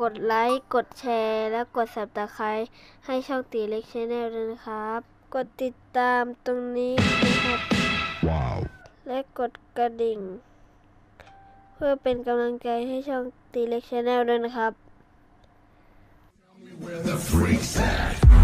กดไลค์ กดแชร์ และกด subscribe ให้ช่องตีเล็ก channel ด้วยนะครับ กดติดตามตรงนี้นะครับ Wow. และกดกระดิ่ง เพื่อเป็นกำลังใจให้ช่องตีเล็ก channel ด้วยนะครับ Where the freaks at?